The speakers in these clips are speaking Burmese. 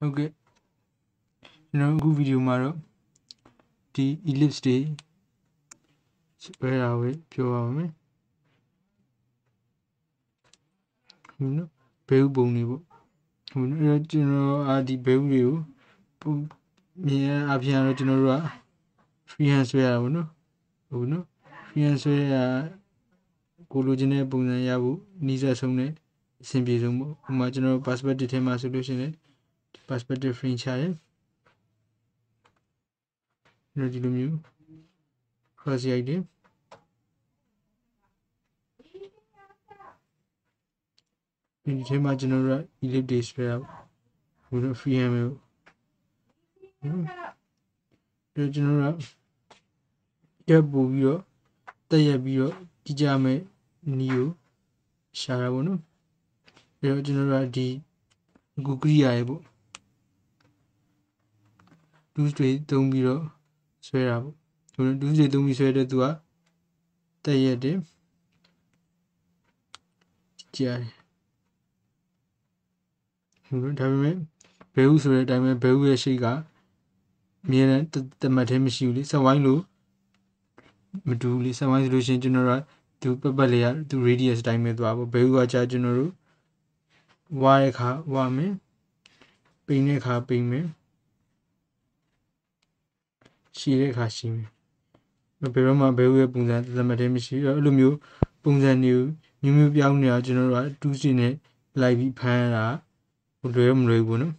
ဟုတ်ကဲ့ကျွန်တော်အခုဗီဒီယိုမှာတော့ဒီ ellipse တွေဆွဲတာပဲပြောပါမယ်ဟုတ်နော်ဘဲဥပုံတွေပေါ့ဟုတ်နော်အဲ့တော့ကျွန်တော်အာဒီဘဲဥတွေကိုပုံမြင်အပြင်တော့ကျွန်တော်တို့က free hand ဆွဲရတာပေါ့နော်ဟုတ်နော် free hand ဆွဲရကိုလိုချင်တဲ့ပုံစံရဖို့နီးစပ်ဆုံးနဲ့အဆင်ပြေဆုံးပေါ့ဥပမာကျွန်တော် perspective ထဲမှာဆိုလို့ရှိရင် perspective frame ချရတယ်နော်ဒီလိုမျိုး cross ရိုက်တယ်ဒီထဲမှာကျွန်တော်တို့ ellipse တွေဆွဲရဘယ်လို free hand မျိုးနော်ကျွန်တော်တို့ရပ်ပို့ပြီးတော့တက်ရက်ပြီးတော့ကြည့်ကြမယ်နီးကိုရှာတာပေါ့နော်အဲ့တော့ကျွန်တော်တို့ကဒီအခုကရိယာရေပေါ့ tools တွေသုံးပြီးတော့ဆွဲတာပေါ့ဒီလို tools တွေသုံးပြီးဆွဲတဲ့သူကတက်ရက်တယ်ကြည့်ရတယ်ဟုတ်လို့ဒါပေမဲ့ဘဲဥဆိုတဲ့အတိုင်းပဲဘဲဥရဲ့ရှိကအမြဲတမ်းတမတ်သေးမရှိဘူးလေစက်ဝိုင်းလို့မတူဘူးလေစက်ဝိုင်းဆိုလို့ရှိရင်ကျွန်တော်တို့ကသူပတ်ပတ်လေးကသူ radius တိုင်းပဲသွားပေါ့ဘဲဥကကြာကျွန်တော်တို့ဝါတဲ့ခါဝါမယ်ပိန်တဲ့ခါပိန်မယ် ရှည်တဲ့ခါရှည်မယ်ဘယ်တော့မှဘဲဥရဲ့ပုံစံတမတ်သေးမရှိဘူးအဲ့လိုမျိုးပုံစံမျိုးမျိုးမျိုးပြောင်းနေတာကျွန်တော်တို့ကတူးစီနဲ့လိုက်ပြီးဖမ်းရတာလွယ်မလွယ်ဘူးနော်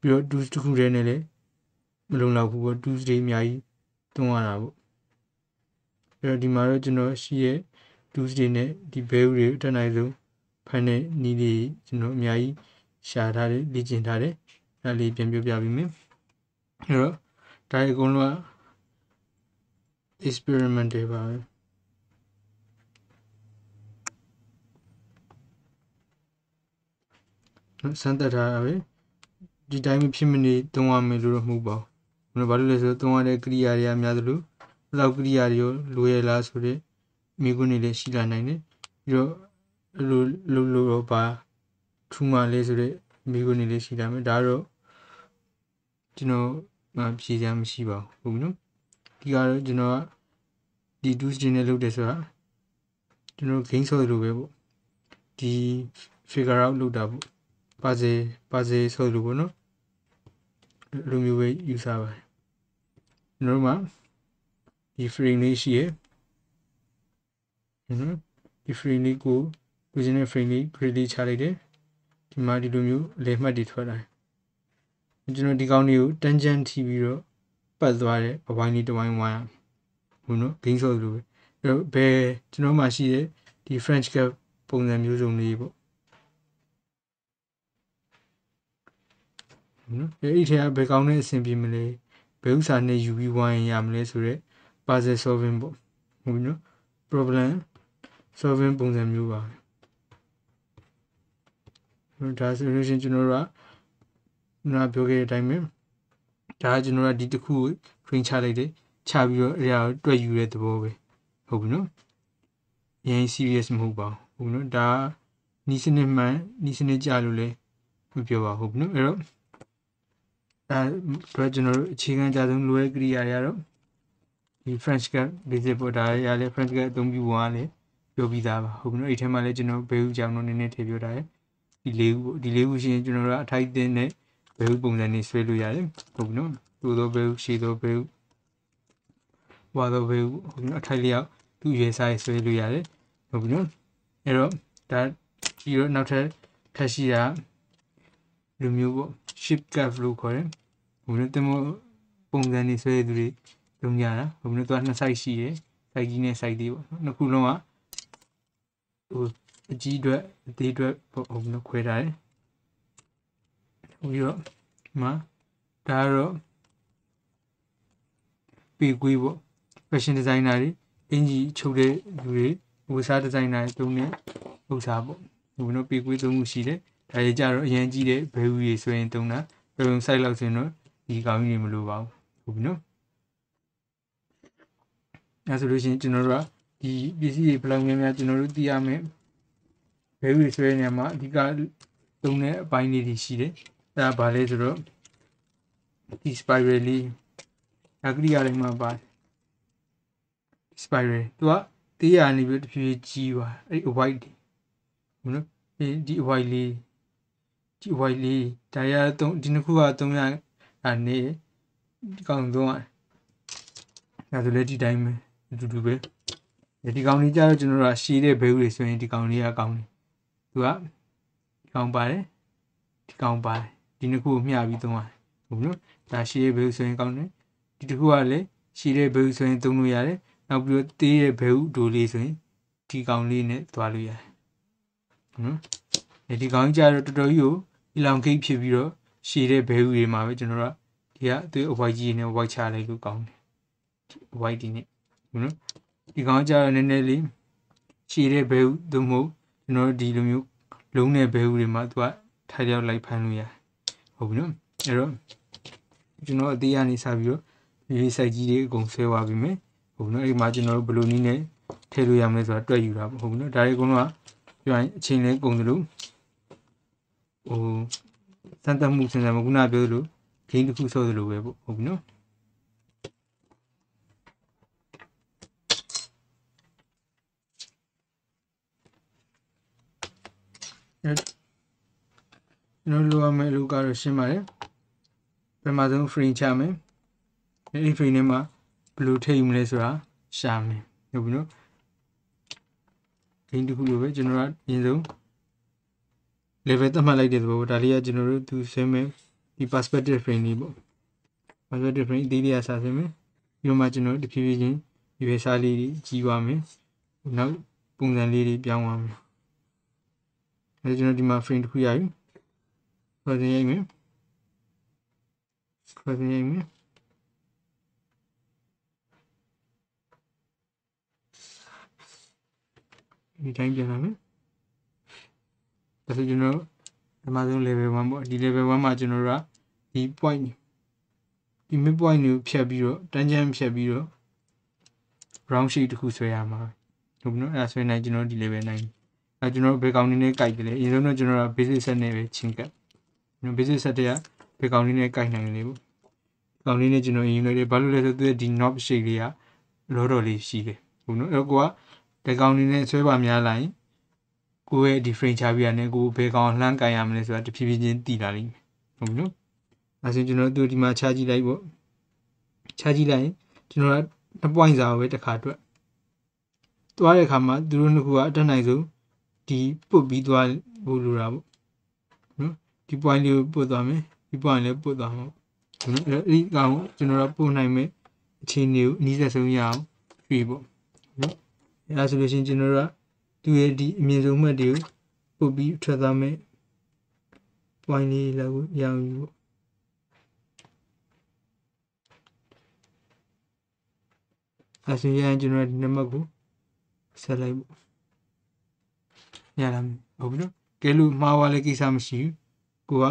ပြီးတော့ tools တစ်ခုတည်းနဲ့လည်းမလုံလောက်ဘူးပေါ့ tools တွေအများကြီးသုံးရတာပေါ့အဲ့တော့ဒီမှာတော့ကျွန်တော်ရှိရဲ့ tools တွေနဲ့ဒီ value တွေအထက်နိုင်ဆုံးဖန်တဲ့နည်းတွေကျွန်တော်အများကြီးရှာထားတယ်လေ့ကျင့်ထားတယ်အဲ့ဒါလေးပြန်ပြောပြပေးမယ်အဲ့တော့ ဒါအကုန်လုံးက experiment တွေပါပဲစမ်းသပ်ထားတာပဲဒီတိုင်းမဖြစ်မနေသုံးရမယ်လို့တော့မဟုတ်ပါဘူးဘယ်လိုဘာလို့လဲဆိုတော့သုံးရတဲ့ကိရိယာတွေအများသလိုဘယ်လောက်ကိရိယာတွေလိုရလားဆိုတဲ့မိကုနေလည်းရှိလာနိုင်တယ်ပြီးတော့အဲ့လိုလိုလိုတော့ပါထူမှလဲဆိုတဲ့မိကုနေလည်းရှိလာမယ်ဒါတော့ကျွန်တော် မဖြေစရာမရှိပါဘူးဟုတ်ပြီနော်ဒီကတော့ကျွန်တော်ကဒီ tools တွေနဲ့လုပ်တယ်ဆိုတာကျွန်တော် gain ဆိုလိုပဲပေါ့ဒီ figure out လုပ်တာပေါ့ပါစေပါစေဆိုလိုပေါ့နော်လိုမျိုးပဲယူဆပါတယ်ကျွန်တော်တို့မှာဒီ frame လေးရှိရယ်နော်ဒီ frame လေးကိုလူချင်းတဲ့ frame လေး grid လေးချလိုက်တယ်ဒီမှာဒီလိုမျိုးအလဲမှတ်တွေထွက်လာတယ် ကျွန်တော်ဒီကောင်းလေးကို tangent ထိပြီးတော့ပတ်သွားတယ်အဝိုင်းလေးတစ်ဝိုင်းဝိုင်းဘူးနော်ဂိမ်းဆိုလိုပဲအဲ့တော့ဘယ်ကျွန်တော်မှရှိတဲ့ဒီ French cap ပုံစံမျိုးစုံလေးပေါ့နော်အဲ့ဒီထဲကဘယ်ကောင်းတဲ့အဆင်ပြေမလဲဘယ်ဥစားနဲ့ယူပြီးဝိုင်းရမလဲဆိုတော့ puzzle solving ပေါ့ဟုတ်ပြီနော် problem solving ပုံစံမျိုးပါဒါဆိုလို့ရှိရင်ကျွန်တော်တို့က နာပြောခဲ့တဲ့အတိုင်းပဲဒါကကျွန်တော်တို့ကဒီတစ်ခု train ချလိုက်တယ်ချပြီးတော့အရာကိုတွက်ယူတဲ့သဘောပဲဟုတ်ပြီနော်ရင်း serious မဟုတ်ပါဘူးဟုတ်နော်ဒါနီးစနစ်မှန်နီးစနစ်ကြလို့လဲမပြောပါဘူးဟုတ်နော်အဲ့တော့အဲကျွန်တော်တို့အခြေခံကြဆုံးလိုရဲ့ကိရိယာတွေကတော့ဒီ French cut basic ပေါ်ဒါရလဲ French cut အသုံးပြုပုံကလည်းပြောပြီးသားပါဟုတ်ပြီနော်အဲ့ထဲမှာလည်းကျွန်တော်ဘယ်ဥကြောင်တော့နည်းနည်းထည့်ပြောထားတယ်ဒီလေးခုဒီလေးခုရှိရင်ကျွန်တော်တို့အထိုက်တင်တဲ့ ဘယ်ဥပုံစံနေဆွဲလို့ရတယ်ဟုတ်ပြီနော်တိုးသောဘယ်ဥရှည်သောဘယ်ဥဝါသောဘယ်ဥဟုတ်ပြီနော်အထိုက်လျောက်သူ့ရွယ်စားဆွဲလို့ရတယ်ဟုတ်ပြီနော်အဲ့တော့ဒါပြီးတော့နောက်ထပ်ထပ်ရှိတာလူမျိုးပေါ့ ship curve လို့ခေါ်တယ်ဘုံနဲ့တင်မပုံစံနေဆွဲသူတွေလုံကြတာဘုံနဲ့သူကနှစ် site ရှိရယ် site ကြီးနဲ့ site သေးပေါ့နှစ်ခုလုံးကဟိုအကြီးအတွက်အသေးအတွက်ပေါ့ဘုံနဲ့ခွဲထားတယ် ပြီးတော့မှာဒါကတော့ပေကွေးပေါ့ fashion designer တွေအင်ကြီးချုပ်တဲ့လူတွေဝစားဒီဇိုင်နာတွေတုံးတဲ့ဥစားပေါ့ဘုံတို့ပေကွေးသုံးခုရှိတယ်ဒါတွေကြတော့အရင်ကြီးတဲ့ဘဲဝီတွေဆိုရင်တုံးတာဘယ်လို site လောက်ဆိုရင်တော့ဒီကောင်းကြီးတွေမလိုပါဘူးဟုတ်ပြီနော်အဲဆိုလို့ရှိရင်ကျွန်တော်တို့ကဒီပစ္စည်းတွေဘယ်လောက်များများကျွန်တော်တို့သိရမယ်ဘဲဝီဆွဲနေမှာအဓိကသုံးတဲ့အပိုင်းလေးတွေရှိတယ် ဒါဘာလဲဆိုတော့ဒီ spiral လေးအကရိယာတိုင်းမှာပါ spiral သူကတေးရနေပြီးတဖြည်းဖြည်းကြီးသွားအဲ့ဒီ white ဒီနော်ဒီဒီ white လေးဒီ white လေးဒါရတော့ဒီနှစ်ခုက300အနေဒီကောင်300ဒါဆိုလေဒီတိုင်းပဲအတူတူပဲဒီကောင်လေးကြတော့ကျွန်တော်တို့ကရှည်တဲ့ဘဲဥတွေဆိုရင်ဒီကောင်လေးကကောင်းတယ်သူကဒီကောင်ပါတယ်ဒီကောင်ပါတယ် ဒီနှစ်ခုကိုမျှပြီးသုံးရတယ်ဟုတ်ပြီနော်ဒါရှည်တဲ့ဘဲဥဆိုရင်ကောင်းတယ်ဒီတစ်ခုကလည်းရှည်တဲ့ဘဲဥဆိုရင်သုံးလို့ရတယ်နောက်ပြီးတော့တေးတဲ့ဘဲဥဒိုလေးဆိုရင်ဒီကောင်လေးနဲ့သွားလို့ရတယ်နော်ဒီကောင်ကြီးကြတော့တော်တော်ကြီးကိုအလောင်ခိတ်ဖြစ်ပြီးတော့ရှည်တဲ့ဘဲဥတွေမှာပဲကျွန်တော်တို့ကဒီကသူ့အဝိုက်ကြီးနဲ့ဝိုက်ချလိုက်လို့ကောင်းတယ်ဒီဝိုက်ဒီနဲ့ဟုတ်နော်ဒီကောင်ကြတော့နည်းနည်းလေးရှည်တဲ့ဘဲဥသို့မဟုတ်ကျွန်တော်တို့ဒီလိုမျိုးလုံးတဲ့ဘဲဥတွေမှာသူကထိုင်ရောက်လိုက်ဖမ်းလို့ရတယ် ဟုတ်ပြီနော်အဲ့တော့ကျွန်တော်အသေးကနေစပြီးတော့ဒီစိုက်ကြီးတွေအကုန်ဆွဲသွားပြီမယ်ဟုတ်နော်အဲ့ဒီမှာကျွန်တော်တို့ဘယ်လိုနည်းနဲ့ထည့်လို့ရမလဲဆိုတာတွက်ယူတာပေါ့ဟုတ်နော်ဒါတွေအကုန်လုံးကပြောရင်အချိန်လေးကုန်သလိုဟိုစမ်းသပ်မှုစဉ်းစားမှုခုနပြောသလိုဂိမ်းတစ်ခုဆော့သလိုပဲပေါ့ဟုတ်ပြီနော် ကျွန်တော်လိုရမယ့်အလုပ်ကတော့ရှင်းပါတယ်ပထမဆုံး frame ချမယ်ဒီ frame ထဲမှာဘယ်လိုထည့်ယူမလဲဆိုတာရှာမယ်ဟုတ်ပြီနော်ဒီတစ်ခုလိုပဲကျွန်တော်ကအရင်ဆုံး level သတ်မှတ်လိုက်တဲ့သဘောဒါလေးကကျွန်တော်တို့သူဆွဲမယ်ဒီ perspective frame လေးပေါ့ perspective frame အသေးလေးကစာဆွဲမယ်ပြီးတော့မှကျွန်တော်တဖြည်းဖြည်းချင်းဒီပဲစားလေးကြီးသွားမယ်နောက်ပုံစံလေးတွေပြောင်းသွားမယ်အဲကျွန်တော်ဒီမှာ frame တစ်ခုရပြီ ခွဲစင်းရိုက်မယ်ခွဲစင်းရိုက်မယ်ဒီတိုင်းပြန်လာမယ်ဒါဆိုကျွန်တော်ပထမဆုံး level 1ပေါ့ဒီ level 1မှာကျွန်တော်တို့ကဒီ point ဒီ mid point ကိုဖြတ်ပြီးတော့ tangent ဖြတ်ပြီးတော့ round shape တစ်ခုဆွဲရမှာဟုတ်ပြီနော်အဲ့ဒါဆွဲနိုင်ကျွန်တော်ဒီ level 9အဲကျွန်တော်ဘယ်ကောင်နေနဲ့ကြိုက်တယ်လဲအရင်ဆုံးတော့ကျွန်တော်က basic set နဲ့ပဲချင်းကပ် ကျွန်တော် basic set တွေကဘယ်ကောင်နေနဲ့ကြိုက်နိုင်လဲပေါ့ကောင်လေးနဲ့ကျွန်တော်အရင်လေးဘာလို့လဲဆိုတော့ဒီ knob shape လေးကလောတော်လေးရှိတယ်ဟုတ်နော်အဲ့ကိုကဘယ်ကောင်နေနဲ့ဆွဲပါများလိုက်ကိုယ့်ရဲ့ဒီ frame ချပြရနဲ့ကိုဘယ်ကောင်လှမ်းကန်ရမလဲဆိုတာတဖြည်းဖြည်းချင်းတည်လာလိမ့်မယ်ဟုတ်ပြီနော်အဲဆိုကျွန်တော်တို့ဒီမှာချကြည့်လိုက်ပေါ့ချကြည့်လိုက်ရင်ကျွန်တော်က2 point စာပဲတစ်ခါအတွက်သွားတဲ့အခါမှာသူတို့နှစ်ခုကအတက်နိုင်ဆုံးဒီပုတ်ပြီးသွားဖို့လိုတာပေါ့နော် ဒီ point လေးကိုပုတ်သွားမယ်ဒီ point လည်းပုတ်သွားမှာနော်အဲဒီကောင်ကျွန်တော်တို့ပို့နိုင်မယ်အခြေအနေကိုအနည်းဆက်ဆုံးရအောင်ဖြေပေါ့နော်အဲဒါဆိုလို့ရှိရင်ကျွန်တော်တို့ကသူရဲ့ဒီအမြင့်ဆုံးမှတ်တွေကိုပို့ပြီးထွက်သွားမယ် point လေးလောက်ကိုရအောင်ယူပေါ့အဲဆိုရင်ကျွန်တော်ဒီနံပါတ်ကိုဆက်လိုက်ပေါ့ရလာဟုတ်ပြီနော်ကဲလို့မှားသွားလဲကိစ္စမရှိဘူး ကိုက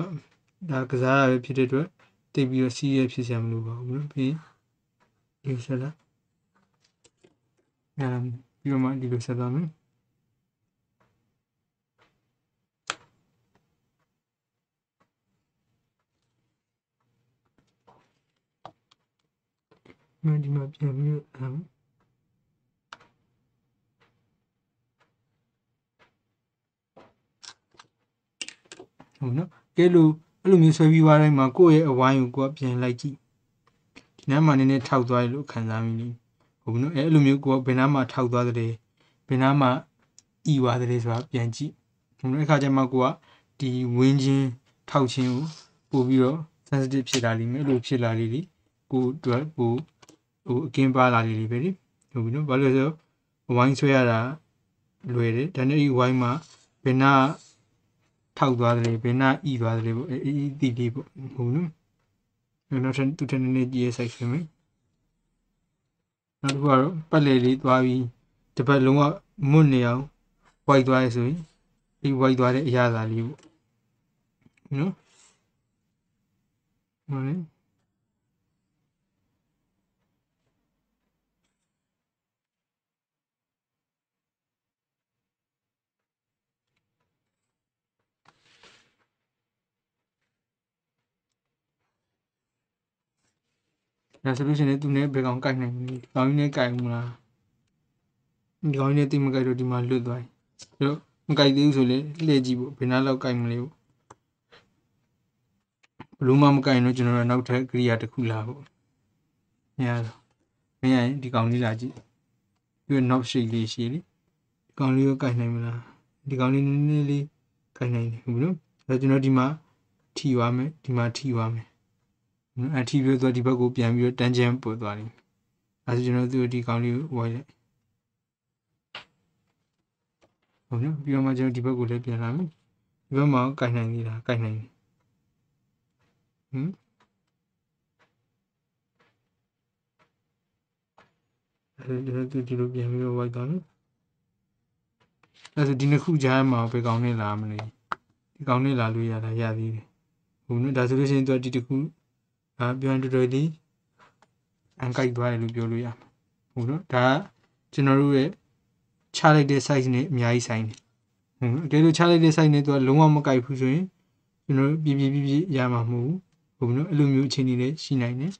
ဒါကစားရပဲဖြစ်တဲ့အတွက်တိတ်ပြီးတော့စီးရဖြစ်စရာမလိုပါဘူးနော်ပြီးဒီဆက်လာရလာပြီးတော့မှဒီလိုဆက်သွားမယ်မဒီမှာပြန်ပြီးတော့ ဟုတ်နော်ကဲလို့အဲ့လိုမျိုးဆွဲပြီးသွားတိုင်းမှာကိုယ့်ရဲ့အဝိုင်းကိုကိုယ်ပြန်လိုက်ကြည့်ဒီနားမှာနည်းနည်းထောက်သွားရလို့ခံစားမိနေဟုတ်နော်အဲ့လိုမျိုးကိုယ်ဘယ်နားမှာထောက်သွားတယ်ဘယ်နားမှာဤသွားတယ်ဆိုတာပြန်ကြည့်ဟုတ်နော်အခါကျမှကိုကဒီဝင်းချင်းထောက်ချင်းကိုပို့ပြီးတော့ sensitive ဖြစ်လာလိမ့်မယ်အဲ့လိုဖြစ်လာလိမ့်လေကိုတို့ကိုဟိုအကင်းပါလာလိမ့်လေပဲလေဟုတ်ပြီနော်ဘာလို့လဲဆိုတော့ဝိုင်းဆွဲရတာလွယ်တယ်ဒါနဲ့ဒီဝိုင်းမှာဘယ်နာ ထောက်သွားတယ်ဘယ်နာဤသွားတယ်ပေါ့အေးတီလေးပေါ့ဟုတ်နော်နောက်ထပ်သူထနေနေကြည့်ရဆိုင်ဆွေးမယ်နောက်တစ်ခုကတော့ပတ်လေလေးသွားပြီးတပတ်လုံးကမွတ်နေအောင်ဝိုက်သွားရဆိုရင်ဒီဝိုက်သွားတဲ့အရာသာလေးပေါ့နော်ဟုတ်လေ ဒါဆိုလို့ရှိရင်လည်းသူနဲ့ဘယ်ကောင်ကိုက်နိုင်မလဲဒီကောင်ကြီးနဲ့ကိုက်မလားဒီကောင်ကြီးနဲ့တိတ်မကိုက်တော့ဒီမှာလွတ်သွားပြီအဲ့တော့မကိုက်သေးဘူးဆိုလေလှည့်ကြည့်ဖို့ဘယ်နှလောက်ကိုက်မလဲပေါ့ဘလို့မှမကိုက်ရင်တော့ကျွန်တော်တို့နောက်ထပ်ကိရိယာတစ်ခုလာဖို့ညတော့မရရင်ဒီကောင်လေးလာကြည့်ပြီးတော့ knob shape လေးရှိလေဒီကောင်လေးကိုကိုက်နိုင်မလားဒီကောင်လေးနည်းနည်းလေးကိုက်နိုင်တယ်ဟုတ်ပြီနော်အဲ့တော့ကျွန်တော်ဒီမှာထီသွားမယ်ဒီမှာထီသွားမယ် အထီပြီးတော့ဒီဘက်ကိုပြန်ပြီးတော့တန်းချမ်းပို့သွားလိမ့်မယ်အဲဒါကျွန်တော်တို့ဒီကောင်လေးကိုဝိုင်းလိုက်ဟုတ်နော်ပြီးတော့မှကျွန်တော်ဒီဘက်ကိုလည်းပြန်လာမယ်ဒီဘက်မှာကိုက်နိုင်သေးလားကိုက်နိုင်တယ်ဟမ်အဲဒီတော့ဒီလိုပြန်ပြီးတော့ဝိုက်သွားမယ်အဲဆိုဒီနှစ်ခုကြားမှာဘယ်ကောင်နဲ့လာမလဲဒီကောင်နဲ့လာလို့ရတာရသေးတယ်ဟုတ်နော်ဒါဆိုလို့ရှိရင်သူကဒီတစ်ခု အာပြောရင်တော်တော်လေးအန်ကိုက်သွားတယ်လို့ပြောလို့ရမှာဟုတ်နော်ဒါကကျွန်တော်တို့ရဲ့ချလိုက်တဲ့ size နဲ့အများကြီးဆိုင်တယ်ဟုတ်နော်တကယ်လို့ချလိုက်တဲ့ size နဲ့သူကလုံးဝမကိုက်ဘူးဆိုရင်ကျွန်တော်ပြပြပြပြရမှာမဟုတ်ဘူးဟုတ်နော်အဲ့လိုမျိုးအခြေအနေလေးရှိနိုင်တယ်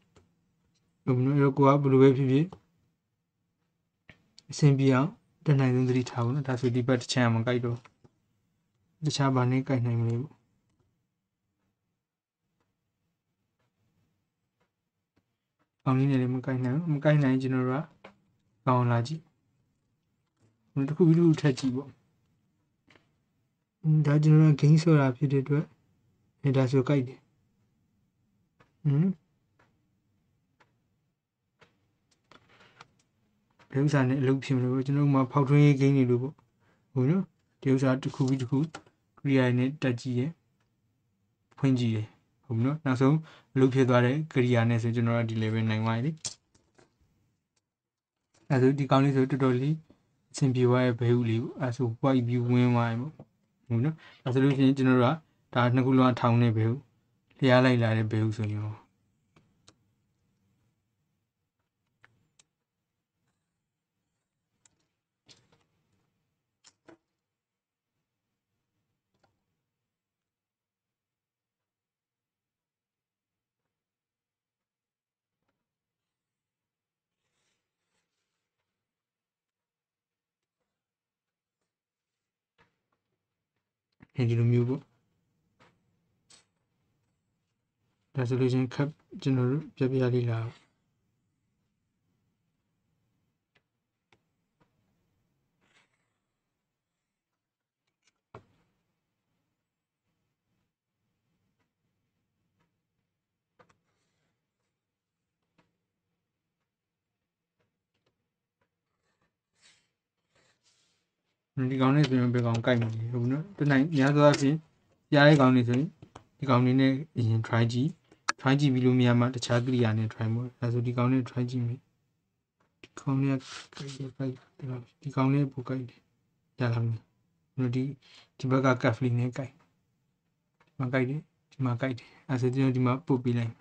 ဟုတ်နော်အဲ့တော့ကိုကဘယ်လိုပဲဖြစ်ဖြစ်အဆင်ပြေအောင်တနိုင်ဆုံးသတိထားဖို့နော်ဒါဆိုဒီဘက်တစ်ချမ်းမကိုက်တော့တခြားဘာနဲ့ကိုက်နိုင်မလဲပေါ့ ကောင်းလေးနဲ့လည်းမကိုက်နိုင်ဘူးမကိုက်နိုင်ကျွန်တော်တို့ကကောင်းလာကြည့်ဟိုတစ်ခုပြီးတစ်ခုထက်ကြည့်ပေါ့ဒါကျွန်တော်က gain ဆိုတာဖြစ်တဲ့အတွက်အဲဒါဆိုကိုက်တယ်ဟမ်ဒီဥစ္စာနဲ့အလုပ်ဖြစ်မလို့ကျွန်တော်တို့မှာဖောက်ထွင်းရေးဂိမ်းတွေလို့ပေါ့ဟုတ်နော်ဒီဥစ္စာတစ်ခုပြီးတစ်ခုကရိယာနဲ့တက်ကြည့်ရဖွင့်ကြည့်ရ ဟုတ်နော်နောက်ဆုံးအလုပ်ဖြစ်သွားတဲ့ကရိယာနဲ့ဆိုကျွန်တော်တို့ဒီ level နိုင်သွားပြီအဲဆိုဒီကောင်းလေးဆိုတော်တော်လေးအဆင်ပြေသွားရဲ့ဘဲဥလေးပေါ့အဲဆို white view ဝင်သွားပြီပေါ့ဟုတ်နော်အဲဆိုလို့ရှိရင်ကျွန်တော်တို့ကဒါနှစ်ခုလုံးထောင်းနေဘဲဥလျားလိုက်လာတဲ့ဘဲဥဆိုရင် ဒီလိုမျိုးပေါ့ဒါဆိုလို့ချင်းခပ်ကျွန်တော်တို့ပြပြလေးလာ ဒီကောင်လေးဆိုရင်ဘယ်ကောင်ကြိုက်မလဲဟုတ်နော်တနိုင်များသောအားဖြင့်ကြားတဲ့ကောင်လေးဆိုရင်ဒီကောင်လေးနဲ့အရင် try ကြည့် try ကြည့်ပြီးလို့မရမှတခြားကိရိယာနဲ့ try မို့အဲဆိုဒီကောင်လေး try ကြည့်မယ်ဒီကောင်လေးကကြိုက်ကြိုက်ဒီကောင်လေးပိုကြိုက်တယ်ရလာမယ်ဒီဒီဘက်က cuff လေးနဲ့ကြိုက်ဒီမှာကြိုက်တယ်ဒီမှာကြိုက်တယ်အဲဆိုကျွန်တော်ဒီမှာပုတ်ပေးလိုက်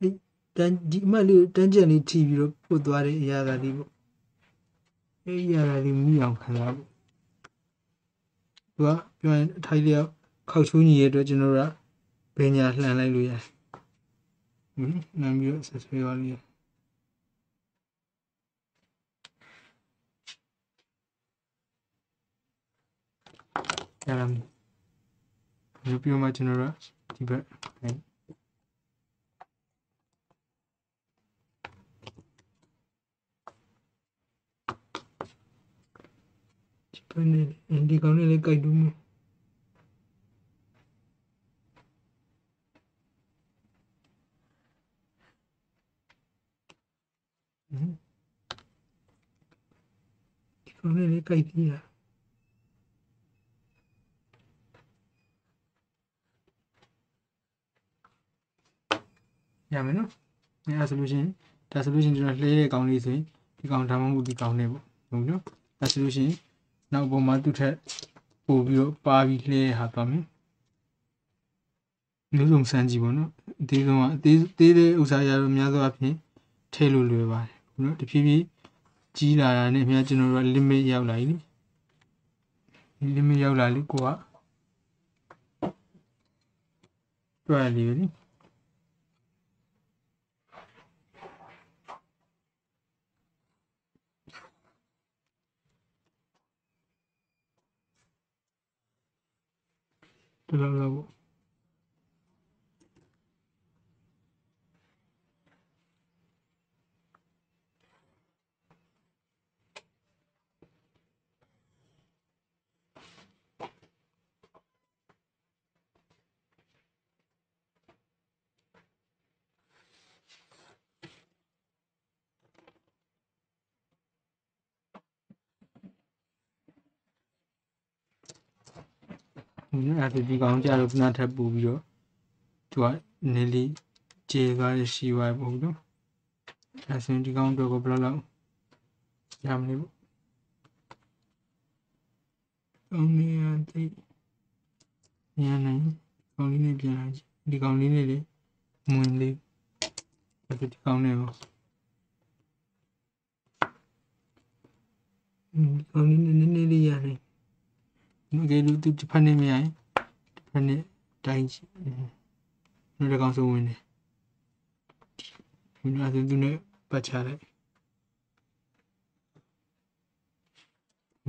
အေးတန်းဒီအမလေးတန်းကြံလေးထိပြီးတော့ပုတ်သွားတဲ့အရာသာလေးပေါ့ အဲ့ဒီအရာလေးမိအောင်ခံစားဖို့သူကပြောရင်အထိုက်လျောက်ခောက်ချိုးညီရဲ့အတွက်ကျွန်တော်တို့ကဘယ်ညာလှန်လိုက်လို့ရတယ်ဟင်လှန်ပြီးတော့ဆက်ဆွဲသွားလို့ရရလာပြီဒီပြောမှကျွန်တော်တို့ဒီဘက် ဟဲ့ဒီဘက်နဲ့ဒီကောင်နဲ့လည်းကြိုက်တူးမယ်ဟင်ဒီကောင်နဲ့လည်းကြိုက်သေးတာရမယ်နော်အဲဆိုလို့ရှိရင်ဒါဆိုလို့ရှိရင်ကျွန်တော်လှဲတဲ့ကောင်လေးဆိုရင်ဒီကောင်ဒါမှမဟုတ်ဒီကောင်လေးပေါ့ဟုတ်နော်အဲဆိုလို့ရှိရင် နောက်ပုံမှာသူ့ထက်ပို့ပြီးတော့ပါပြီးလှဲဟာသွားမယ်မျိုးစုံစမ်းကြည့်ပေါ့နော်အသေးဆုံးကအသေးသေးတဲ့ဥစ္စာရတော့များသောအားဖြင့်ထဲလို့လွယ်ပါတယ်ဟုတ်နော်တဖြည်းဖြည်းကြီးလာတာနဲ့အများကျွန်တော်တို့ limit ရောက်လာပြီဒီ limit ရောက်လာလိကိုကတွက်ရလိပဲလေ ဒီလောက်လော အဲ့ဒီကောင်ကြတော့ခုနထပ်ပူပြီးတော့သူကနေလေးကျေသွားရရှိသွားပုံနော်အဲဆိုရင်ဒီကောင်တော့ကိုဘယ်လောက်လောက်ရမလဲပေါ့ကောင်းနေရတဲ့ညနေကောင်းလေးနဲ့ပြန်လာကြည့်ဒီကောင်လေးနဲ့လေမွင်လေးဒီကောင်နဲ့ပေါ့อืมကောင်းလေးနဲ့နည်းနည်းလေးရတယ် ငယ်လူသူတစ်ဖက်နဲ့မရရင်တစ်ဖက်နဲ့တိုင်းကြည့်နှုတ်တကောင်ဆုံးဝင်တယ်ဒီနေ့အသူနဲ့ပတ်ချလိုက်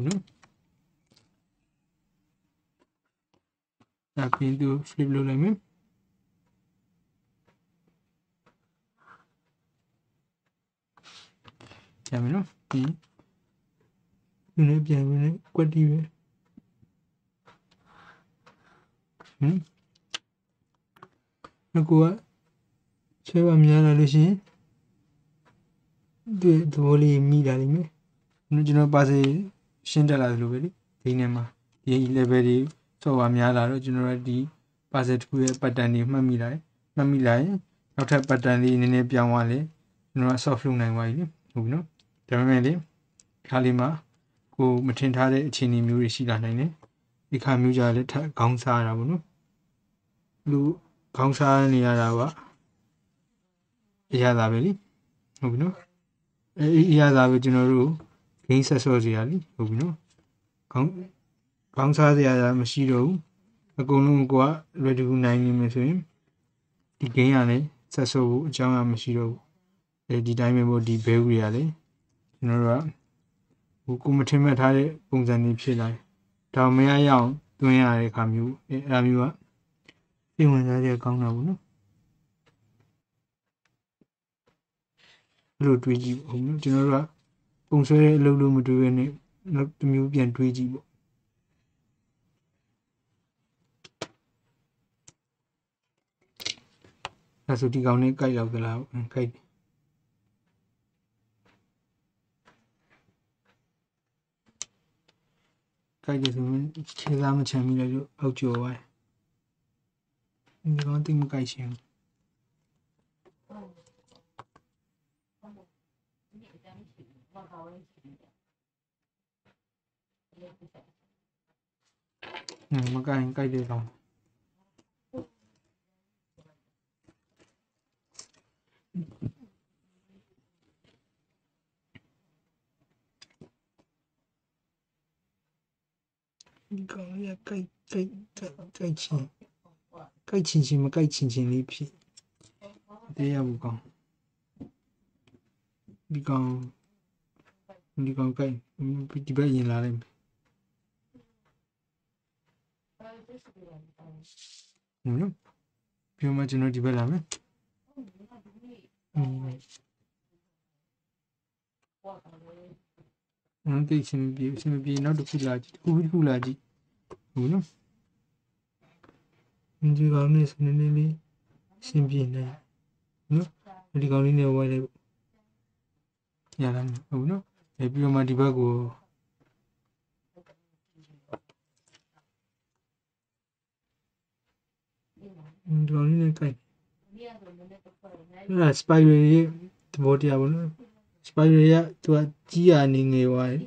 နော်ဒါပြင်သူ flip လုပ်လိုက်မယ်ကျမ်းမနော်ပြီးဒီနေ့ပြန်ဝင်နေကွက်တီးပဲ ဟမ်ငါကချဲပါများလာလို့ရှိရင်ဒီသဘောလေးမိလာလိမ့်မယ်။ကျွန်တော်ပါစေရှင်းတက်လာသလိုပဲလေဒီနေ့မှာဒီ level တွေစောပါများလာတော့ကျွန်တော်တို့ဒီပါစေတစ်ခုရဲ့ pattern တွေမှတ်မိလာတယ်။မှတ်မိလာရင်နောက်ထပ် pattern လေးနည်းနည်းပြောင်းသွားလေကျွန်တော် soft လုပ်နိုင်ပါပြီလေဟုတ်ပြီနော်။ဒါပေမဲ့လေခါလေးမှာကိုမထင်ထားတဲ့အခြေအနေမျိုးတွေရှိလာနိုင်တယ်။ဒီခါမျိုးကြလည်းထပ်ခေါင်းစားရတာပေါ့နော်။ လူခေါင်းစားနေရတာကအရာသာပဲလေဟုတ်ပြီနော်အဲအရာသာပဲကျွန်တော်တို့ဂိမ်းဆက်ဆော့စီရလीဟုတ်ပြီနော်ခေါင်းခေါင်းစားစရာမရှိတော့ဘူးအကုန်လုံးကိုက ready နိုင်နေမယ်ဆိုရင်ဒီဂိမ်းကလည်းဆက်ဆော့ဖို့အကြောင်းအရာမရှိတော့ဘူးအဲဒီတိုင်းပဲပေါ့ဒီ value တွေကလည်းကျွန်တော်တို့ကဟိုကိုမထင်မှတ်ထားတဲ့ပုံစံတွေဖြစ်လာတယ်ဒါမရရအောင်တွင်းရတဲ့ခါမျိုးအဲအဲ့ဒါမျိုးက စိတ်ဝင်စားရကောင်းတာပေါ့နော်အဲ့လိုတွေးကြည့်ပေါ့နော်ကျွန်တော်တို့ကပုံဆွဲတဲ့အလုပ်လို့မတွေးဘဲနဲ့နောက်တစ်မျိုးပြန်တွေးကြည့်ပေါ့အဲ့ဆိုဒီကောင်နဲ့ကြိုက်တော့သလားကြိုက်တယ်ကြိုက်တယ်ဆိုရင်ခြေသားမချမ်းမိလိုက်လို့အောက်ကျော်သွားတယ် ဒီကောင်တိတ်မကြိုက်ရှင်ဘူးဟမ်မကြိုက်ရင် ကြိုက်တယ်ကောင်ဒီကောင်ရကြိုက်ကြိုက်ကြိုက်ကြိုက်ချင်းကြိုက်ချင်းချင်းမကြိုက်ချင်းချင်းလေးဖြစ်တရားဘူးကောင်ဒီကောင်ဒီကောင်ကြိုက်ဒီဘက်ရင်လာလိုက်မယ်ဟုတ်နော်ပြောမှကျွန်တော်ဒီဘက်လာမယ်อืมအဲ့ဒီချင်းပြေချင်းပြေနောက်တစ်ခုလာကြည့်တစ်ခုတစ်ခုလာကြည့်ဟုတ်နော် ဒီကောင်နဲ့စနေနေလေးရှင်းပြနေနော်ဒီကောင်လေးနဲ့ဝိုင်းလိုက်ရလာမယ်ဟုတ်နော်အဲပြီးတော့မှဒီဘက်ကိုဒီကောင်လေးနဲ့ကြိုက်အဲ့ဒါ spiral ရဲ့သဘောတရားပေါ့နော် spiral ရသူကကြီးရနေငယ်သွားတယ်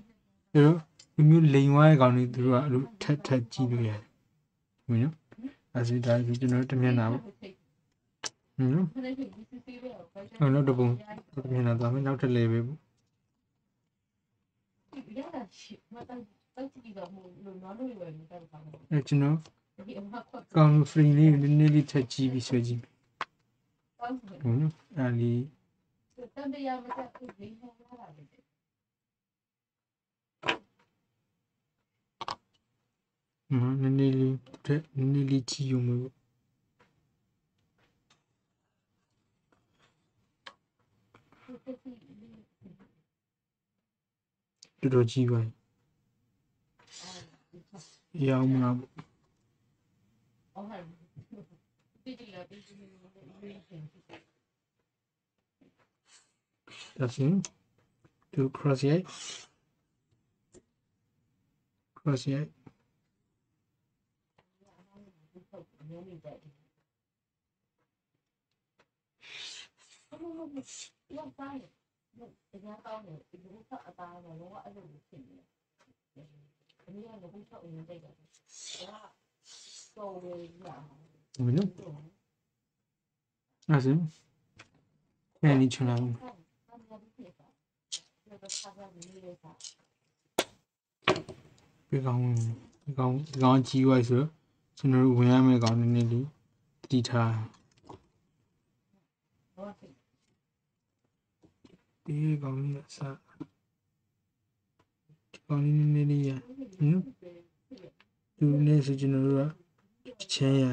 အဲ့တော့ဒီမျိုးလိန်သွားတဲ့ကောင်တွေသူတို့ကအဲ့လိုထက်ထက်ကြီးလို့ရတယ်ဟုတ်နော် အဲ့ဒီဒါဒီကျွန်တော်တမျက်နှာပေါ့ဟုတ်နော်ဟုတ်နောက်တစ်ပုံတမျက်နှာသွားမယ်နောက်တစ် level ပေါ့ရတာရှိမတော့တောက်ကြည့်တော့မလို့နော်လို့ဝယ်မတော့ပါဘူးအဲ့ကျွန်တော်ဒီအမခွက်ကောင် free လေးနည်းနည်းလေးထက်ကြီးပြီးဆွဲကြည့်မယ်တောင်းဆိုဟုတ်နော်အဲ့ဒီတန်တရားမတက်ဘူးဒီဟောလာတ နဟမ်နည်းနည်းလေးတဲ့နည်းနည်းလေးကြီးုံမျိုးသူတက်စီတော်တော်ကြီးပါရအောင်မလားအော်ဟဲ့ဒီဒီလာဒီဒီလေးလေးရှင်ဒါဆိုရင်သူ cross ရိုက် cross ရို က်ဟုတ်မျိုးနေတယ်ဟုတ်ဟုတ်ဟုတ်ရောက်သားတယ်ဒီကကောင်းတယ်ဒီလိုဖတ်အသားတော့လောအဲ့လိုဖြစ်နေတယ်အမေကလည်းဘုထောက်အင်း တိတ်တယ်ဒါတော့ဝေးရအောင်မင်းနော်အဲ့ဒါဆိုအဲ့ဒီချွန်လာဘူးပြေကောင်းဝင်ဒီကောင်းဒီကောင်းကြီးဝိုက်ဆိုတော့ကျွန်တော်တို့ဝင်ရမယ့်ကောင်းနည်းနည်းလေးတည်ထားဒီကောင်းလေးအစားဒီကောင်းလေးနည်းနည်းလေးရနော်ဒီနေ့ဆိုကျွန်တော်တို့ကချင်းရ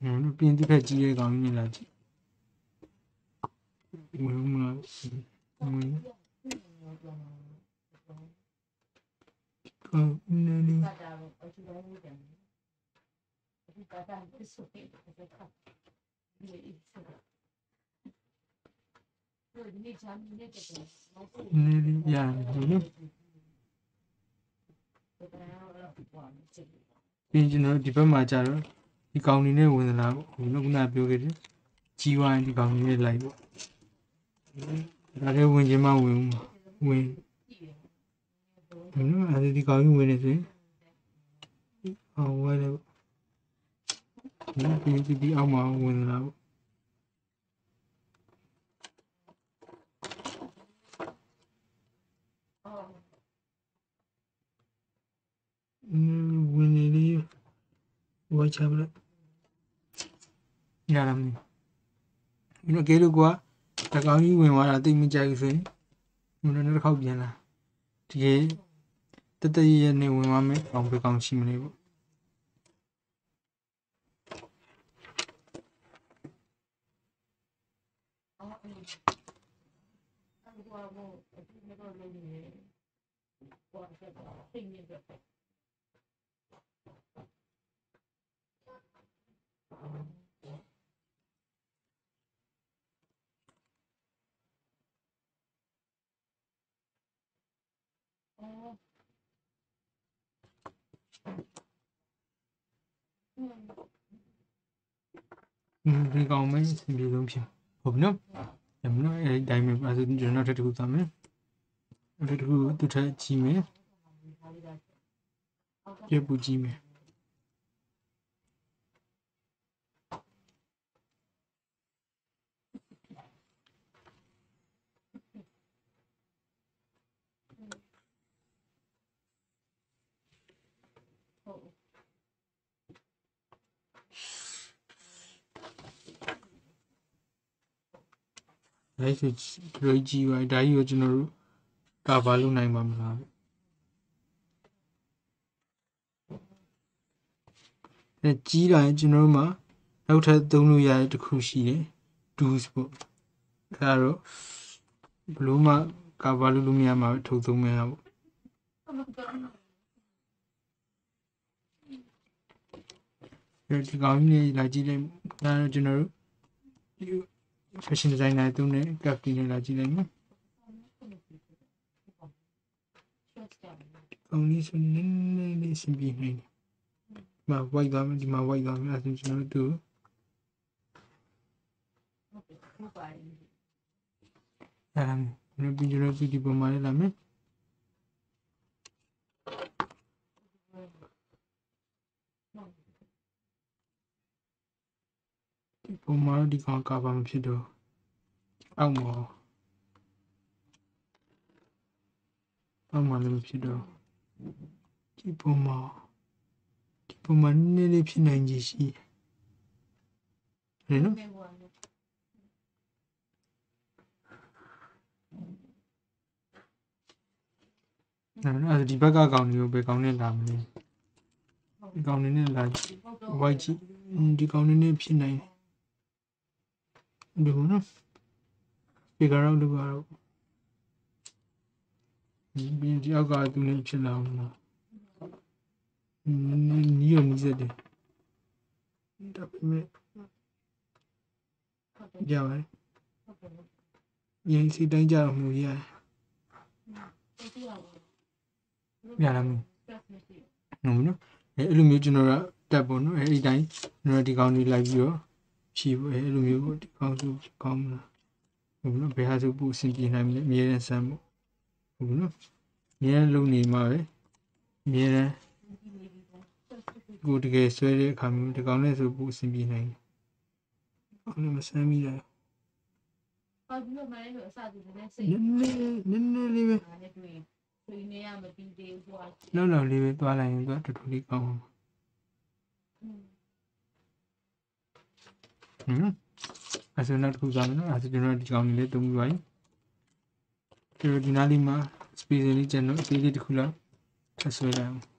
ဟိုပြင်းတိဖက်ကြီးရဲ့ကောင်းလေးလာကြည့် ဝင်မလားဝင်ကောင်းနည်းနည်းဒီချမ်းနေတယ်နည်းနည်းရတယ်နော်ပြီးကျွန်တော်ဒီဘက်မှာကြာတော့ဒီကောင်လေးနဲ့ဝင်သလားပေါ့ဟိုကခုနပြောခဲ့တယ်ကြီးဝိုင်းဒီကောင်လေးနဲ့လိုက်ပေါ့ ဒါလည်းဝင်ခြင်းမဝင်ဘူးမှာဝင်နော်အဲဒီဒီကောင်ကြီးဝင်နေဆိုရင်အော်ဝဲလေနော်ပြီးပြီးအောက်မှာဝင်သလားပေါ့ဝင်နေလေဝိုင်းချပလိုက်ရလားမသိဘူးဒီလိုကဲလို့ကွာ တကောင်ကြီးဝင်သွားတာတိတ်မကြိုက်ဘူးဆိုရင်ဘယ်လိုလဲတစ်ခေါက်ပြန်လာဒီကတတရရနေဝင်သွားမယ်အောင်ဘယ်ကောင်ရှိမလဲပေါ့ဒီ ကောင်မင်းအဆင်ပြေဆုံးဖြစ်ဟုတ်ပြီနော်။ဒါမလို့အဲဒီတိုင်းပဲအဲဆိုကျွန်တော်တို့တစ်ခုသွားမယ်။နောက်တစ်ခုသူထက်ကြီးမယ်။ပြပူကြီးမယ်။ ဒါဆိုဒီလိုကြီးပါဒါကြီးကိုကျွန်တော်တို့ကာဗာလုပ်နိုင်ပါမလား။အဲကြီးတာရင်ကျွန်တော်တို့မှာနောက်ထပ်သုံးလို့ရတဲ့တစ်ခုရှိတယ်။ tools ပေါ့။အဲဒါတော့ဘလို့မှကာဗာလုပ်လို့မရမှာပဲထုတ်သုံးမယ်ပေါ့။အဲဒီကောင်ကြီးလေးလာကြည့်လိုက်။ဒါတော့ကျွန်တော်တို့ fashion designer တုံးနဲ့ captain နဲ့လာကြည့်လိုက်မယ်။ကောင်းလေးဆိုနည်းနည်းလေးစင်ပြေနေတယ်။ဒီမှာ white သွားမယ်ဒီမှာ white သွားမယ်အဲဒါဆိုကျွန်တော်တို့အဲဒါမျိုးပြီးကျွန်တော်တို့ဒီပုံမှာလေးလာမယ်။ ဒီပုံမှာတော့ဒီကောင်ကာဗာမဖြစ်တော့အောက်မှာအောက်မှာလည်းမဖြစ်တော့ဒီပုံမှာဒီပုံမှာနည်းနည်းလေးဖြစ်နိုင်ကြီးရှိတယ်နော်အဲ့ဒီဘက်ကကောင်တွေကိုဘယ်ကောင်နဲ့လာမလဲဒီကောင်နေနဲ့လာ white ဒီကောင်နေနဲ့ဖြစ်နိုင်တယ် ဒီဘောနော်ဒီကတော့လူကတော့ဒီဒီအောက်ကသူနေဖြစ်လာအောင်လားနီးရနီးစက်တယ်ဒါပေမဲ့ဟုတ်တယ်ကြပါလေဟုတ်တယ်ရင်စီတိုင်းကြတော့မှုရဒီရပါရလားမ stress မရှိဟုတ်နော်အဲအဲ့လိုမျိုးကျွန်တော်ကတက်ပေါ့နော်အဲအဲ့ဒီတိုင်းကျွန်တော်ဒီကောင်လေးလိုက်ပြီးတော့ ဖြီးပေါ့အဲအဲ့လိုမျိုးပေါ့ဒီကောင်ဆိုကောင်းမလားဟုတ်နော်ဘယ်ဟာဆိုပို့အဆင်ပြေနိုင်မလဲအမြဲတမ်းစမ်းပေါ့ဟုတ်နော်အမြဲတမ်းလုံနေမှာပဲအမြဲတမ်းဘူးဒီနေပြီပေါ့ stress မရှိကိုယ်တကယ်ဆွဲတဲ့အခါမျိုးဒီကောင်လေးဆိုပို့အဆင်ပြေနိုင်တယ်ဟုတ်လည်းမစမ်းမိတာပါပြီးတော့မှလည်းအစတူနဲ့စိတ်နည်းနည်းနည်းနည်းလေးပဲနာနဲ့တွေ့ဆွေးနေရမပြီးသေးဘူးကွာလောက်လောက်လေးပဲသွားလိုက်ရင်သူကတော်တော်လေးကောင်းအောင် Astronaut को examiner astronaut ကြောင့်လည်းသုံးပြီးပါပြီ။ဒီဒီနားလေးမှာ space လေးကျွန်တော်အသေးလေးတစ်ခုလောက်ထပ်ဆွဲလိုက်အောင်။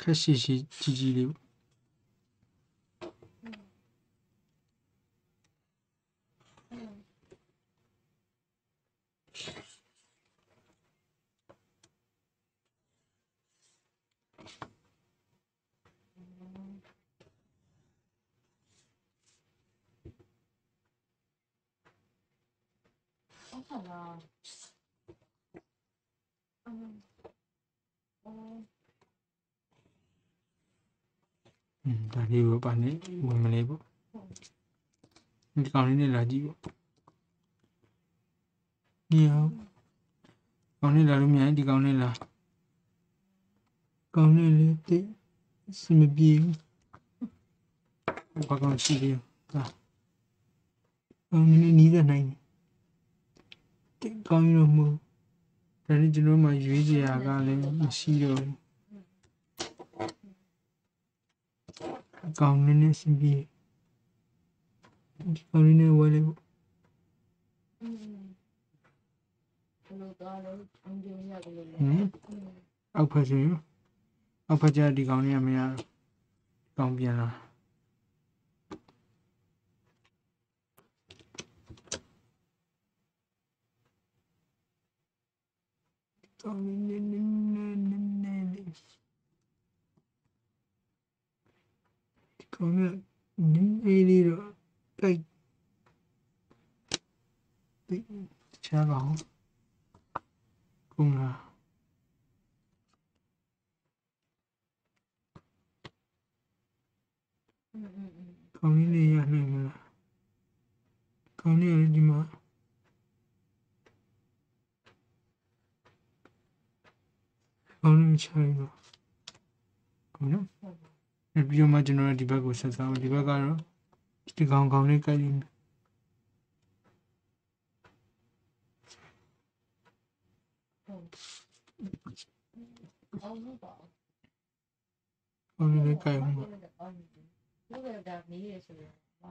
开始是几几的。 ကောင်လေးနဲ့လာကြည့်ပေါ့ဒီအောင်ကောင်လေးလာလို့မြန်ဒီကောင်လေးလာကောင်လေးလေးတိတ်စမပြေဘူးဘာကောင်ရှိသေးလဲကောင်လေးနီးတဲ့နိုင်တိတ်ကောင်းရောမဟုတ်ဒါနဲ့ကျွန်တော်မှရွေးစရာကလည်းမရှိတော့ဘူးကောင်းနေနေစပြီ ဒီကောင်းနေဝဲလေးပေါ့อืมဘယ်လိုသွားလဲအင်ဂျင်နီယာကလေးဟမ်အောက်ဖက်ဆိုရင်အောက်ဖက်ကျဒီကောင်းနေမရတော့ဒီကောင်းပြန်လာကောင်းနေနေနေနေနေလေးဒီကောင်းနေနေနေလေးတော့ အဲ့ဒီချမ်းပါအောင်ကုန်းလားကောင်းလေးလေးရနိုင်မလားကောင်းလေးရဒီမှာကောင်းလေးမချိုင်းတော့ဟုတ်နော်ပြီးတော့မှကျွန်တော်ဒီဘက်ကိုဆက်စားဒီဘက်ကတော့ ဒီကောင်ကောင်လေးကြိုက်နေအော်ဟုတ်ပါကောင်းလေးလေးကြိုက်အောင်ပါဘူးလို့ဒါနေရဆိုရင်ဟာ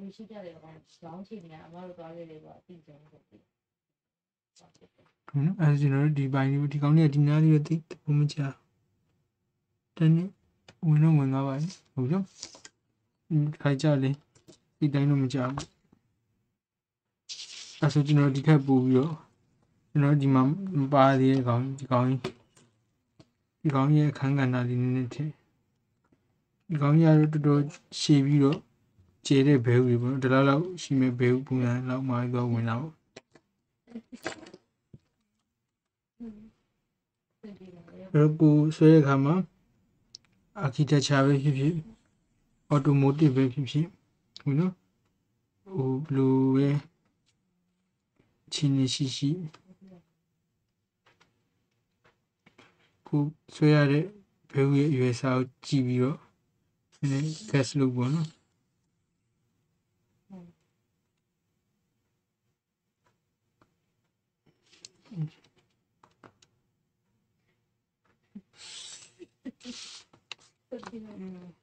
ဒီရှိကြတယ်ကောင်လောင်းချင်နေတာအမတို့သွားခဲ့တယ်ပေါ့အပြီးဆုံးပေါ့ဒီကောင်းနော်အဲကျွန်တော်တို့ဒီပိုင်းလေးဒီကောင်လေးကဒီနားလေးတော့တိတ်ဘုံမချတန်းနေဝင်တော့ဝင်သွားပါလေဟုတ်ကြော ခိုင်ကြလေဒီတိုင်းတော့မကြဘူးအဲဆိုကျွန်တော်ဒီခက်ပို့ပြီးတော့ကျွန်တော်ဒီမှာမပါသေးတဲ့ကောင်ဒီကောင်ကြီးဒီကောင်ရဲ့အခန်းကဏ္ဍလေးနည်းနည်းထည့်ဒီကောင်ကြီးကတော့တော်တော်ရှည်ပြီးတော့ကျေတဲ့ဘဲဥတွေပေါ့နော်ဒီလောက်လောက်ရှိမဲ့ဘဲဥပုံစံလောက်မှတော့ဝင်လာပေါ့ပြင်ပြီးတယ်အဲ့တော့ကိုဆွဲတဲ့အခါမှာ architecture ပဲဖြစ်ဖြစ် အော်တိုမိုတစ်ပဲဖြစ်ဖြစ်ဟိုနော်ဟိုဘလူးပဲချင်းနေရှိရှိကိုဆွဲရတဲ့ဘဲရဲ့အရွယ်အစားကိုကြည့်ပြီးတော့နည်း guess လုပ်ပေါ့နော်ဟုတ်ကဲ့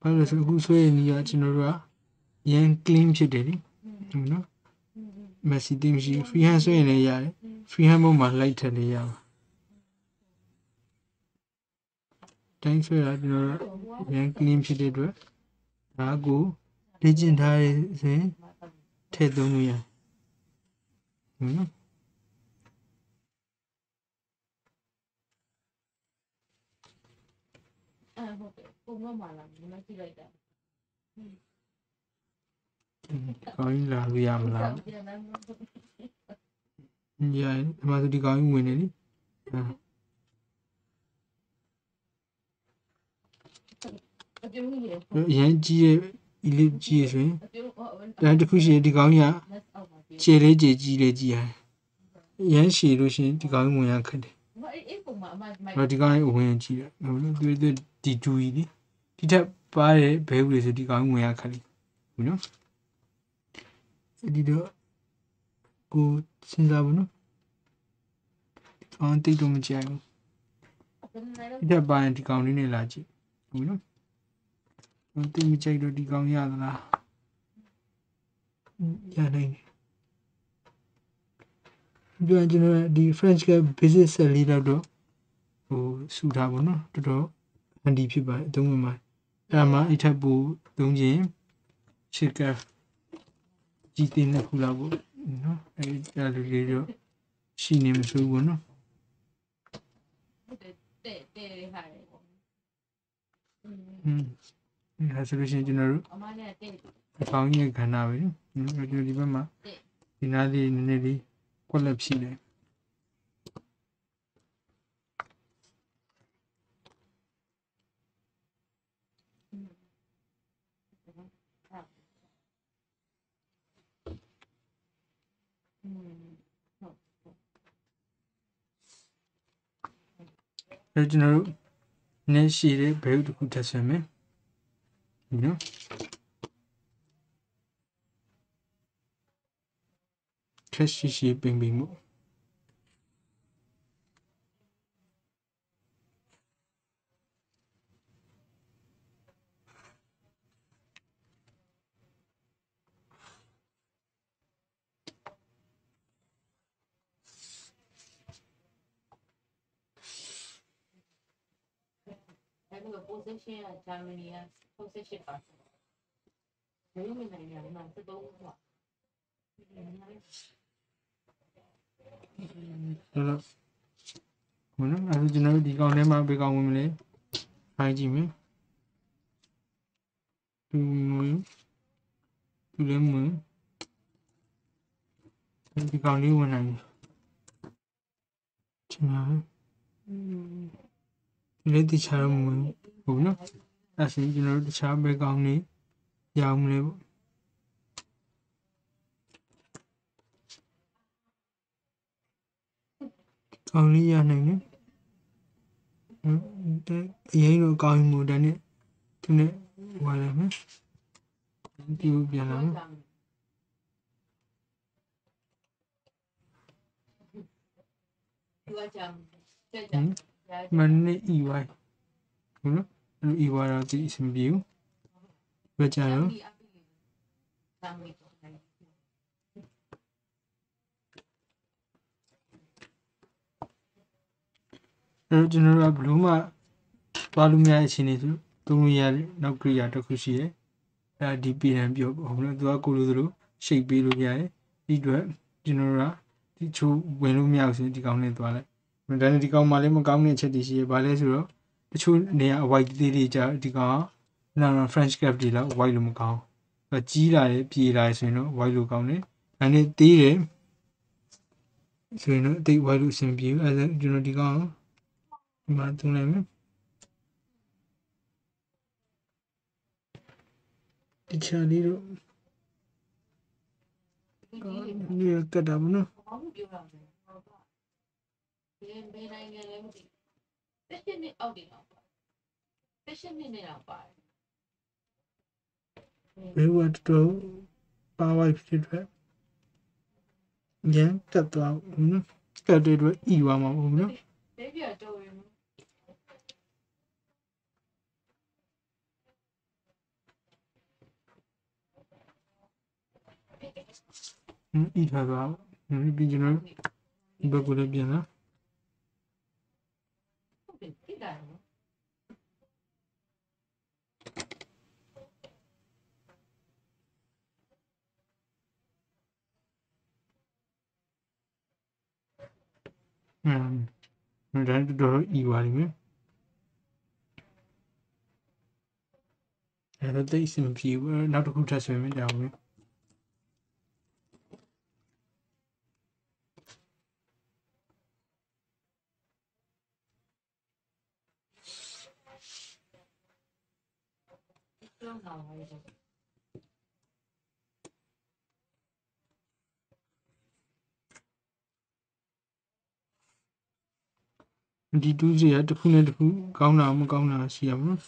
ဘာလို့လဲဆိုအခုဆွဲရနေရကျွန်တော်တို့ကရန် clean ဖြစ်တယ်လေဟုတ်နော် Messi တင်မရှိ free hand ဆွဲရင်လည်းရတယ် free hand ဘုံမှာလိုက်ထည့်လေးရပါတိုင်းဆွဲတာကျွန်တော်တို့ရန် clean ဖြစ်တဲ့အတွက်ဒါကိုလေ့ကျင့်ထားရစဉ်ထည့်သုံးလို့ရတယ်ဟုတ်နော် အဲ့ ဟုတ်တယ်ပုံမမှလာဒီမှာကြည့်လိုက်တာကောင်းကြီးလာလို့ရမလားပြန်လာမှာညာဒီမှာဆိုဒီကောင်းကြီးဝင်နေလေအာအပြုံးကြီးရအရန်ကြီးရဲ့ elite ကြီးရဆိုရင်အပြုံးဟောဒါတစ်ခုရှိရင်ဒီကောင်းကြီးကလက်အောက်မှာပြေးခြေလေးခြေကြီးလေးကြီးရတယ်အရန်ရှည်လို့ရှိရင်ဒီကောင်းကြီးဝင်ရခက်တယ်မအဲ့အဲ့ပုံမှာအမမိုက်တော့ဒီကောင်းကြီးဝင်ကြည့်တယ်ဟုတ်လို့သူသူဒီတူကြီးလေ ဒီထက်ပါတဲ့ဘဲဦးလေးဆိုဒီကောင်းကြီးဝင်ရခက်လေဟုတ်နော်ဒီတော့ကိုစဉ်းစားဘူးနော်ဒီကောင်းတိတ်တော့မကြိုက်ဘူးအဲ့ဒါလည်းဒီထက်ပါရင်ဒီကောင်းလေးနဲ့လာကြည့်ဟုတ်နော်ဟိုတိတ်မကြိုက်တော့ဒီကောင်းရသလားရနိုင်တယ်ပြောရင်ကျွန်တော်ဒီ French က basic set လေးတော့တော့ဟိုစူထားပါတော့တော်တော်အန်ဒီဖြစ်ပါတယ်အသုံးဝင်ပါတယ် အဲ့မှာအထက်ပူသုံးခြင်းချစ်ကကြီးတင်တဲ့ခုလောက်ကိုနော်အဲ့ဒါလူလေးတော့ရှိနေမစိုးဘူးနော်တဲ့တဲ့တဲ့ဟာလေอืมဒါဆိုလို့ရှိရင်ကျွန်တော်တို့အမနဲ့တဲ့အကောင်းကြီးခန္ဓာပဲနော်ကျွန်တော်ဒီဘက်မှာဒီနားလေးနည်းနည်းလေးကွက်လက်ဖြည့်လိုက် အဲကျွန်တော်တို့နည်းရှိတဲ့ဘဲဥတစ်ခုထပ်ဆွဲမယ်။ဒီနော်။ခက်ရှိရှိပင်ပင်မှု အဲ့လို position က Germany က position ပါဘယ်လိုနိုင်ရလဲမသတော့ဘူးကွာဆိုတော့ဘယ်နော်အဲဒါကျွန်တော်တို့ဒီကောင်ထဲမှာဘယ်ကောင်ဝင်မလဲ။ဖိုင်းကြည့်မယ်။သူဝင်သူလည်းဝင်ဒီကောင်လေးဝင်နိုင်တယ်။ချင်ပါပဲอืมဒီလေးတခြားမဝင်ဘူး နော်အဲဆိုရင်ကျွန်တော်တို့တခြားဘက်ကောင်လေးရအောင်မလဲပေါ့ကောင်းလေးရနိုင်တယ်ဟမ်အရင်တော့ကောင်းမှုတန်းနဲ့သူနဲ့ဝါရမယ်ဒီကိုပြန်လာမယ်သူကကြမ်းကြက်ဟကြ မ်းမ်မနေ့ EY ဟုတ်နော်အဲ့ EY တော့ဒီအဆင်ပြေဘူးဘယ်ကြတော့တမ်းပြီးတော့တယ်အဲ့တော့ကျွန်တော်တို့ကဘလို့မှသွားလို့မရတဲ့အခြေအနေဆိုသုံးလို့ရတဲ့နောက်ကရိယာတစ်ခုရှိတယ်။အဲ့ဒါဒီပြည်ရန်ပြောပေါ့ဟုတ်လား။သူကကိုလိုသလိုရှိတ်ပေးလို့ရတယ်။ဒီအတွက်ကျွန်တော်တို့ကဒီချိုးဝင်လို့မရဘူးဆိုရင်ဒီကောင်နဲ့သွားလိုက်။ဒါနဲ့ဒီကောင်မှလည်းမကောင်းတဲ့အချက်တွေရှိရ။ဘာလဲဆိုတော့ တချို့နေရာ white သေးသေးကြဒီကနာနာ French cap တွေလောက် white လို့မကောင်းဘူးကြီးလာတယ်ပြေလာတယ်ဆိုရင်တော့ white လို့ကောင်းတယ်ဒါနဲ့သေးတယ်ဆိုရင်တော့အသိ white လို့အဆင်ပြေဘူးအဲဒါကျွန်တော်ဒီကောင်ဒီမှာသုံးလိုက်မယ်တခြားလေးတော့ဒီကတ်တာမနော်ဘယ်နိုင်ငံလဲမသိဘူး 18နှစ်အောက်တွေတော့18နှစ်နဲ့တော့ပါတယ်ဝေဝတ်တို့ပါဝိုက်ဖြစ်တဲ့ဉာဏ်တက်သွားဘူးနော်ကတ်တွေတို့ဤပါမှာဘူးနော်ဘယ်ပြတော့ရမလဲဤထားတာပြီးကျွန်တော်ဘက်ကိုလည်းပြန်လား ဟုတ်တယ်တိတယ်နော်อืมဒါတော့တော်တော်ဤပါလိမ့်မယ်အဲ့တော့တိတ်အဆင်မပြေဘူးနောက်တစ်ခုထပ်ဆွေးမယ်ကြောင်မယ် ကျောင်းတော်ဟောဒီတူးစီကတစ်ခုနဲ့တစ်ခုကောင်းတာမကောင်းတာရှိရမလို့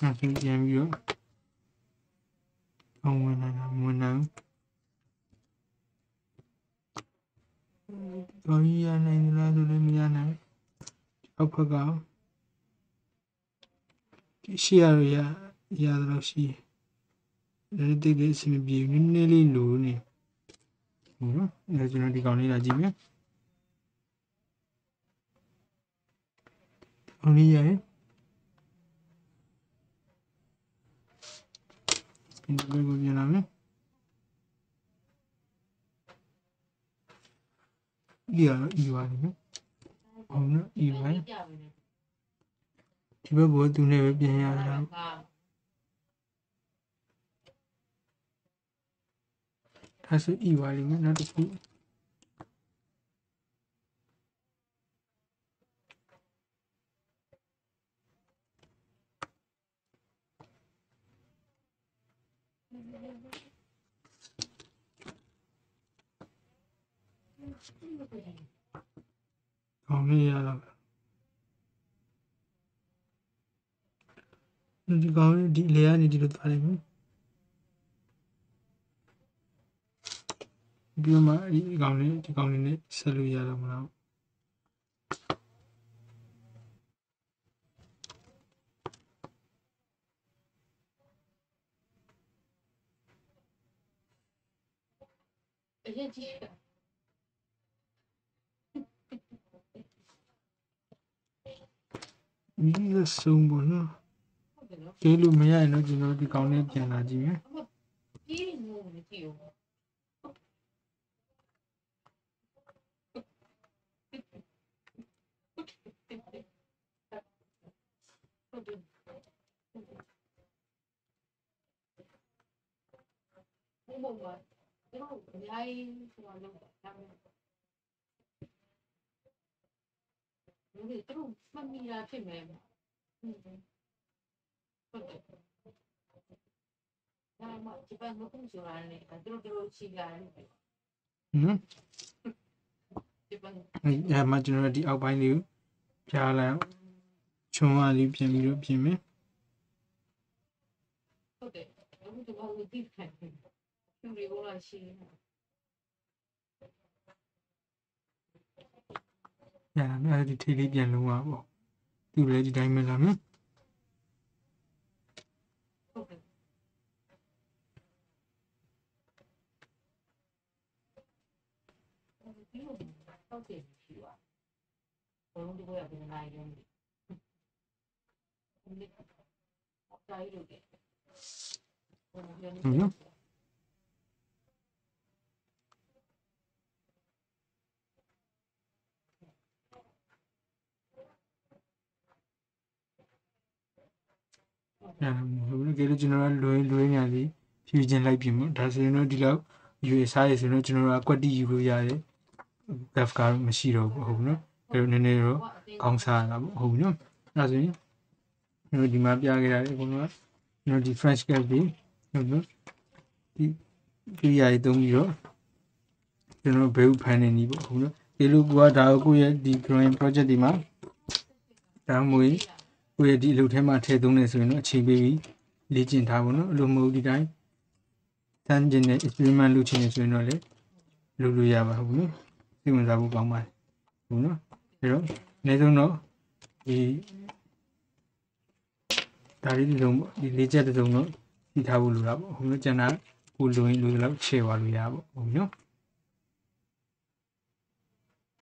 အဲ့ဒါပြန်ပြီးတော့အောင်ဝင်လာတာမဝင်နိုင်ဘူးတော်ကြီးရနိုင်သလားဆိုလည်းမရနိုင်အောက်ဘက်ကဒီရှေ့ရရရတယ်လို့ရှိတယ်ဒါတိတ်လေးအဆင်မပြေဘူးနည်းနည်းလေးလိုနေဟုတ်နော်အဲကျွန်တော်ဒီကောင်လေးလာကြည့်မယ်အောင်လေးရရဲ့ ဒီဘက်ကိုပြန်လာမယ်ဒီရတော့ဤပါလိမ့်မယ်အောင်နော်ဤပါကြပါနဲ့ဒီဘက်ဘောသူနဲ့ပဲပြန်ရတာဟာဒါဆိုဤပါလိမ့်မယ်နောက်တစ်ခု အောင်လေးရတော့ဒီကောင်လေးဒီလေကနေဒီလိုသွားလိမ့်မယ်ပြီးတော့မှဒီကောင်လေးဒီကောင်လေးနဲ့ဆက်လို့ရတော့မလားအရင်ကြီး ဒီလိုဆုံးပေါ့နော်ဟုတ်တယ်နော်ကျဲလို့မရရင်တော့ကျွန်တော်ဒီကောင် လေးပြန်လာကြည့်မယ်ကြီးနေလို့မကြည့်ဘူးဟုတ်တယ်ဘုံဘုံကကျွန်တော်အများကြီးဟိုလောက်တာဒါပေမဲ့ဒီတို့မှတ်မိတာဖြစ်မယ်ဟုတ်တယ်ဟုတ်တယ်ဒါမှဒီဘက်မကုန်ဆိုတာနဲ့သူတို့တို့ချီလာတယ်နော်ဒီဘက်အဲအဲမှာကျွန်တော်ဒီအောက်ပိုင်းလေးကိုပြားလိုက်အောင်ခြုံအားလေးပြင်ပြီးတော့ပြင်မယ်ဟုတ်တယ်အခုဒီဘက်ကိုဒီဖက်သူတွေကလာရှိနေ ရတာမယ်အဲဒီထိလေးပြန်လုံးသွားပေါ့သူလည်းဒီတိုင်းပဲလာမယ်ဟုတ်တယ်ဒီလိုတော့တယ်ရှိပါဘုံဒီဘက်ကနေနိုင်တယ်ဒီအောက်တိုင်းလို့တယ် ဘုံဒီလိုရတာဟုတ်ပြီကဲလို့ကျွန်တော်ကလွယ်လွယ်ညာလေးဖြည့်ချင်းလိုက်ပြင်ပေါ့ဒါဆိုရင်တော့ဒီလောက်ယူရစားရဆိုရင်တော့ကျွန်တော်ကအကွက်တီယူလို့ရတယ် graph ကမရှိတော့ဘူးဟုတ်နော်အဲတော့နည်းနည်းတော့ကောင်းစားရတာပေါ့ဟုတ်နော်အဲဆိုရင်ကျွန်တော်ဒီမှာပြခဲ့ရတယ်အကုန်လုံးကကျွန်တော်ဒီ French cap တွေဟုတ်နော်ဒီပြရည်သုံးပြီးတော့ကျွန်တော်ဘယ်ဥဖန်နေနီးပေါ့ဟုတ်နော်ဒီလိုကဒါကိုကိုယ့်ရဲ့ဒီ growing project ဒီမှာဒါမှမဟုတ် ကိုယ့်ရဲ့ဒီအလုပ်ထဲမှာထည့်သွင်းနေဆိုရင်တော့အချိန်ပေးပြီးလေ့ကျင့်ထားပါတော့အလိုမဟုတ်ဒီတိုင်းတန်းကျင်တဲ့ experiment လုပ်ချင်နေဆိုရင်တော့လေလုပ်လို့ရပါဘူးနော်စိတ်ဝင်စားဖို့ကောင်းပါတယ်ဟုတ်နော်အဲ့တော့အနည်းဆုံးတော့ဒီဒါလေးတစ်စုံပေါ့ဒီလေးချက်တစ်စုံတော့စီထားဖို့လိုတာပေါ့ဟုတ်နော်ကျန်တာကိုလိုရင်လိုသလောက်ချဲ့သွားလို့ရပါပေါ့ဟုတ်နော်